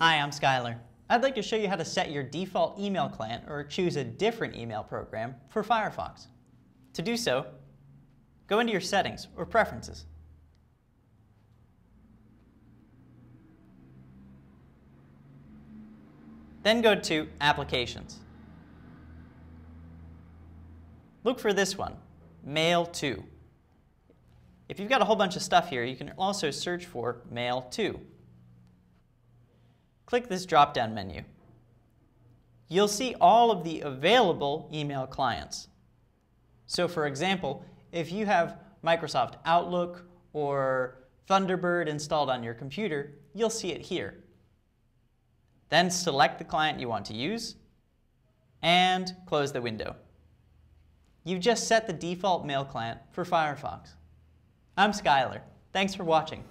Hi, I'm Skylar. I'd like to show you how to set your default email client or choose a different email program for Firefox. To do so, go into your settings or preferences. Then go to Applications. Look for this one, Mail to. If you've got a whole bunch of stuff here, you can also search for Mail to. Click this drop-down menu. You'll see all of the available email clients. So for example, if you have Microsoft Outlook or Thunderbird installed on your computer, you'll see it here. Then select the client you want to use and close the window. You've just set the default mail client for Firefox. I'm Skylar. Thanks for watching.